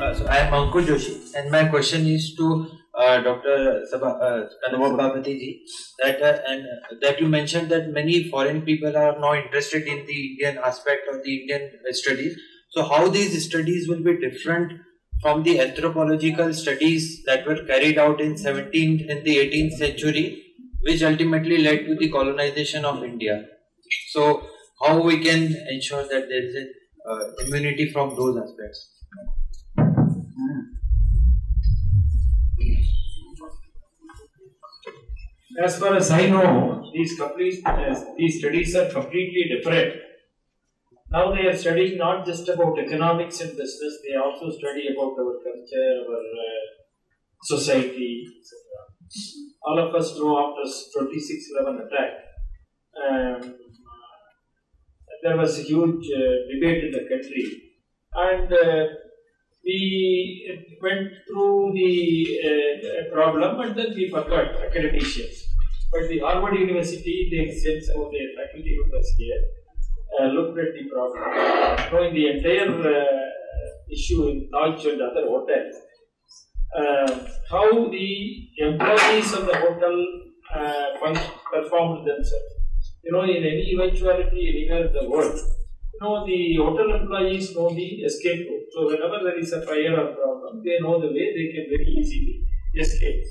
Uh, so I am Ankur Joshi, and my question is to uh, Dr. Sabha, uh, Sabhapati ji that uh, and uh, that you mentioned that many foreign people are now interested in the Indian aspect of the Indian studies. So how these studies will be different from the anthropological studies that were carried out in 17th and the 18th century, which ultimately led to the colonization of India. So how we can ensure that there is a uh, immunity from those aspects? As far as I know, these complete, uh, these studies are completely different. Now they are studying not just about economics and business; they also study about our culture, our uh, society, etc. All of us know after 26/11 attack, um, there was a huge uh, debate in the country, and uh, we went through the uh, problem and then we forgot academicians. But the Harvard University, they sent some of their faculty members here, uh, looked at the problem, knowing the entire uh, issue in Taj and other hotels, uh, how the employees of the hotel uh, performed themselves. You know, in any eventuality anywhere in the world, know, the hotel employees know the escape route. So whenever there is a fire or problem, they know the way they can very easily escape.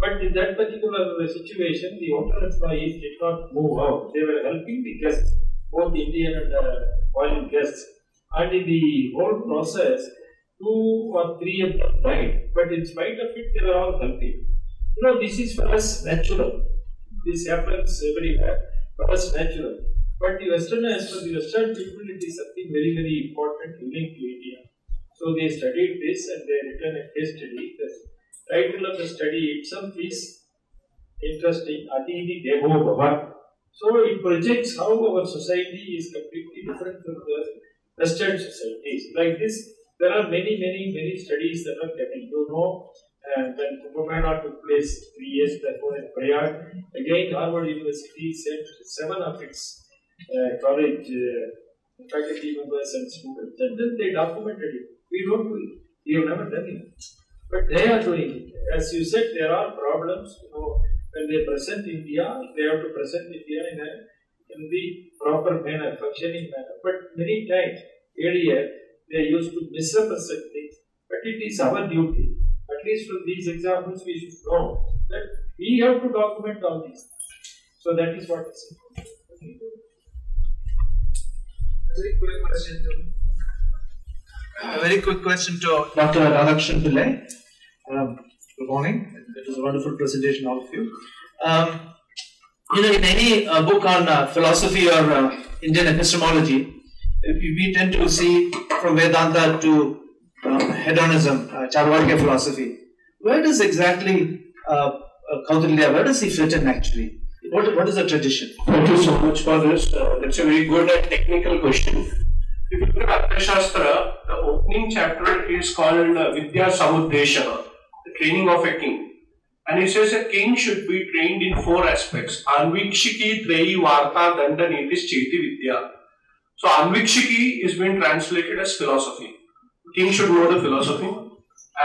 But in that particular situation, the hotel employees did not move out. They were helping the guests, both Indian and uh, foreign guests. And in the whole process, two or three of them died. But in spite of it, they were all helping. You know, this is for us natural. This happens everywhere. For us natural. But the Westerners, for the Western people, it is something very, very important, unique to India. So they studied this and they written a case study. The title of the study itself is interesting, Atithi Devo Bhava. So it projects how our society is completely different from the Western societies. Like this, there are many, many, many studies that are getting. You know, and when Kumbh took place three years before in Prayag, again Harvard University sent seven of its uh, college uh, faculty members and students, and then they documented it. We don't do it. We have never done it. But they are doing it. As you said, there are problems. You know, when they present India, they have to present India in a in the proper manner, functioning manner. But many times earlier they used to misrepresent things. But it is our duty, at least from these examples, we should know that we have to document all these. So that is what is important. Very quick question to a very quick question to Dr. Radhakrishnan Pillai. Um, good morning. It was a wonderful presentation, all of you. Um, you know, in any uh, book on uh, philosophy or uh, Indian epistemology, we tend to see from Vedanta to um, hedonism, uh, philosophy. Where does exactly uh, uh, Kautilya, where does he fit in actually? What, what is the tradition? Thank you so much for this. Uh, that's a very good and technical question. If you look at Arthashastra, the opening chapter is called uh, Vidya Samuddesha, the training of a king. And it says a king should be trained in four aspects. Anvikshiki, Trayi, Varta, Danda, Nitis, Cheti, Vidya. So Anvikshiki is being translated as philosophy. King should know the philosophy.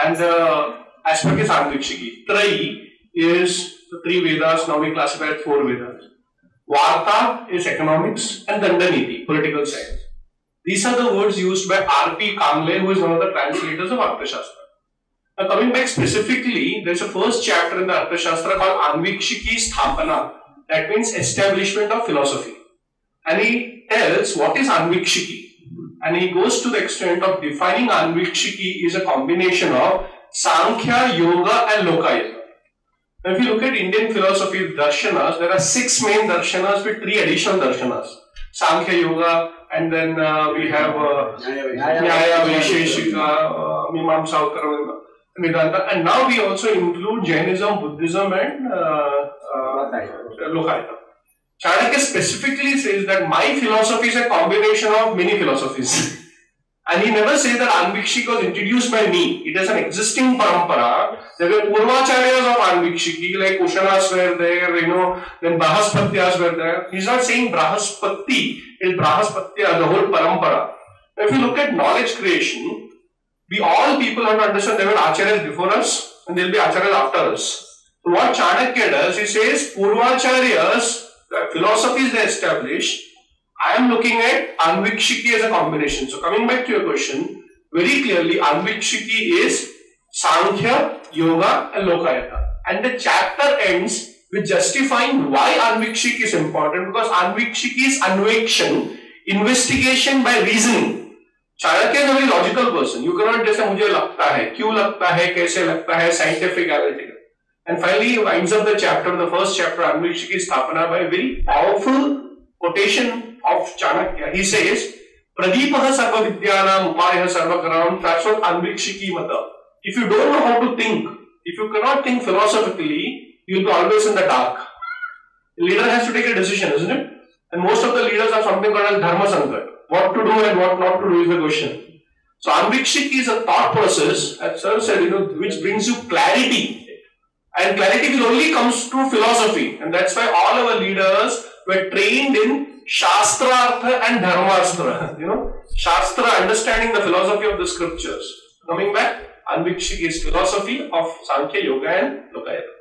And the aspect is Anvikshiki. Trayi is the three Vedas, now we classify as four Vedas. Varta is economics and Dandaniti, political science. These are the words used by R.P. Kangle, who is one of the translators of Arthashastra. Now, coming back specifically, there's a first chapter in the Arthashastra called Anvikshiki Sthapana. That means establishment of philosophy. And he tells what is Anvikshiki. And he goes to the extent of defining Anvikshiki is a combination of Sankhya, Yoga, and Lokayata. Now, if you look at Indian philosophy darshanas, there are six main darshanas with three additional darshanas. Sankhya Yoga, and then uh, we have uh, Nyaya, Vaisheshika, uh, Mimamsa, Uttara, Vedanta, and now we also include Jainism, Buddhism, and uh, uh, Lokayata. Chanakya specifically says that my philosophy is a combination of many philosophies. And he never says that Anvikshiki was introduced by me. It is an existing parampara. There were Purvacharyas of Anvikshiki, like Kushanas were there, you know, then Brahaspatyas were there. He's not saying Brahaspati, it's Brahaspatya, the whole parampara. If you look at knowledge creation, We all people have to understand there were acharyas before us and there will be acharyas after us. So what Chanakya does, he says, Purvacharyas, the philosophies they established, I am looking at Anvikshiki as a combination. So coming back to your question, very clearly Anvikshiki is Sankhya, Yoga and Lokayata. And the chapter ends with justifying why Anvikshik is important because Anvikshik is anvekshan, investigation by reasoning. Chanakya is very logical person you cannot जैसे मुझे लगता है क्यों लगता है कैसे लगता है scientific analytical and finally winds up the chapter the first chapter अन्वेषण की स्थापना bye very powerful quotation of of Chanakya, he says, Pradipah Sarva Vidyanam Upayah Sarvakaram Shashwat Anvikshiki Mata. If you don't know how to think, if you cannot think philosophically, you will be always in the dark. The leader has to take a decision, isn't it? And most of the leaders are something called as Dharma Sankat. What to do and what not to do is the question. So Anvikshik is a thought process, as sir said, you know, which brings you clarity. And clarity will only comes through philosophy. And that's why all our leaders were trained in Shastrartha and Dharmastra. You know, Shastra, understanding the philosophy of the scriptures. Coming back, Anvikshik is philosophy of Sankhya, Yoga and Lokayata.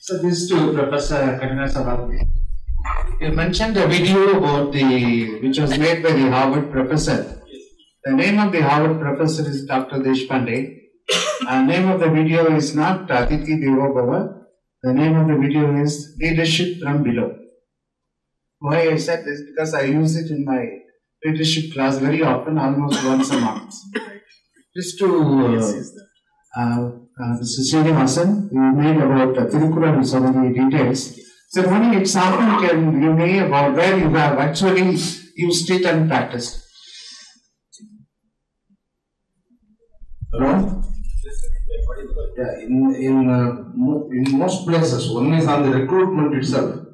So this is to Professor Karina Sabhavati. You mentioned a video about the which was made by the Harvard professor. The name of the Harvard professor is Dr. Deshpande. And name of the video is not Atithi Devo Bhava. The name of the video is Leadership from Below. Why I said this because I use it in my leadership class very often, almost once a month. Just to uh, uh, uh, Mr. Srinivasan, you made about uh, Tirukkural so many details. So one example can you may about where you have actually used it and practiced. Hello? Yeah, in, in, uh, mo- in most places, one is on the recruitment itself.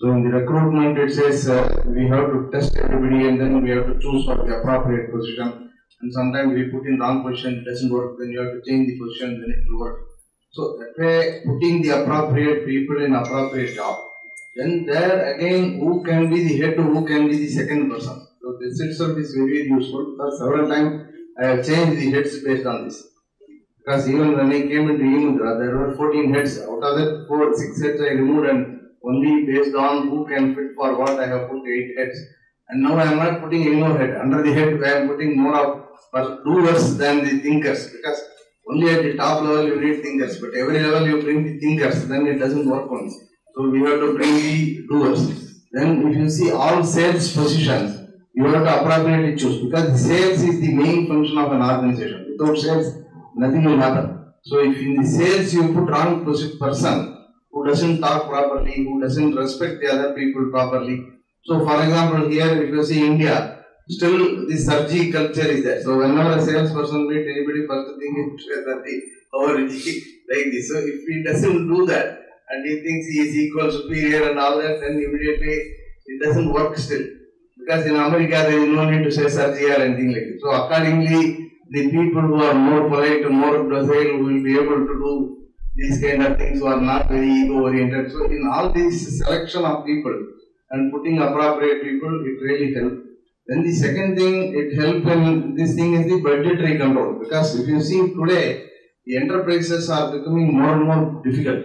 So in the recruitment, it says uh, we have to test everybody and then we have to choose for the appropriate position. And sometimes we put in wrong position, it doesn't work, then you have to change the position, then it will work. So that way, putting the appropriate people in appropriate job. Then there again, who can be the head, who can be the second person. So this itself is very, useful because several times I have changed the heads based on this. Because even when I came into eMudra, there were 14 heads. Out of that, four, six heads I removed and only based on who can fit for what I have put eight heads. And now I am not putting any more head. Under the head, I am putting more of doers than the thinkers. Because only at the top level you need thinkers, but every level you bring the thinkers, then it doesn't work only. So we have to bring the doers. Then if you see all sales positions, you have to appropriately choose because sales is the main function of an organization. Without sales, nothing will happen. So if in the sales you put wrong person who doesn't talk properly, who doesn't respect the other people properly. So for example, here if you see India, still the surgery culture is there. So whenever a salesperson meet anybody, first thing is the our like this. So if he doesn't do that and he thinks he is equal, superior and all that, then immediately it doesn't work still. Because in America there is no need to say surgery or anything like that. So accordingly, the people who are more polite, more docile will be able to do these kind of things who are not very ego oriented. So in all this selection of people and putting appropriate people, it really helps. Then the second thing it helps in this thing is the budgetary control. Because if you see today, the enterprises are becoming more and more difficult.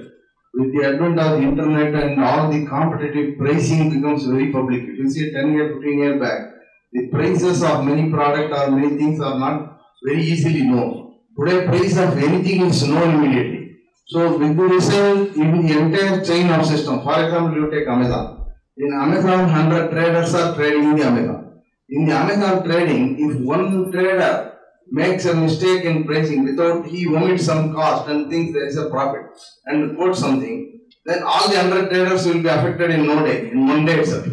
With the advent of the internet and all the competitive pricing becomes very public. If you see 10 year, 15 year back, the prices of many product or many things are not very easily known. Today price of anything is known immediately. So with the result in the entire chain of system, for example, you take Amazon. In Amazon, 100 traders are trading in the Amazon. In the Amazon trading, if one trader makes a mistake in pricing without he omits some cost and thinks there is a profit and quotes something, then all the 100 traders will be affected in no day, in one day itself.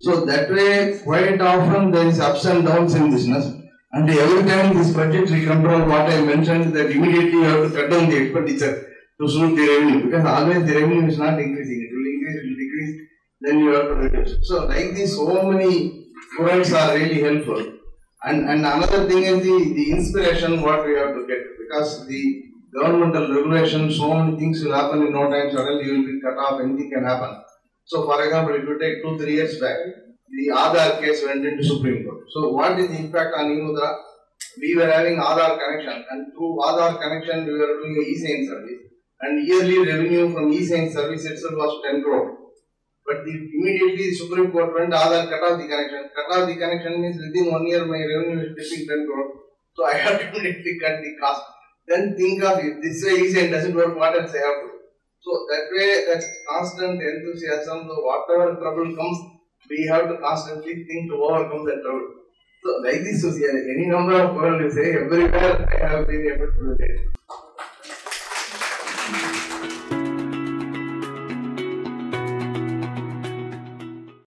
So that way, quite often there is ups and downs in business. And every time this budgetary control, what I mentioned, that immediately you have to cut down the expenditure to the revenue because always the revenue is not increasing. It will increase, it will decrease, then you have to reduce. So like this, so many students are really helpful. And, and another thing is the, the inspiration what we have to get because the governmental regulation, so many things will happen in no time, suddenly you will be cut off, anything can happen. So for example, if you take two, three years back, the Aadhaar case went into Supreme Court. So what is the impact on eMudra? We were having Aadhaar connection and through Aadhaar connection we were doing a e-sign service and yearly revenue from e-sign service itself was 10 crore. But the, immediately the Supreme Court went Aadhaar cut off the connection. Cut off the connection means within one year my revenue is dipping 10 crore. So I have to immediately cut the cost. Then think of it, this way e-sign doesn't work, what else I have to? So that way, that constant enthusiasm, so whatever trouble comes, we have to constantly think to overcome that trouble. So like this, so any number of people you say, everywhere I have been able to do it.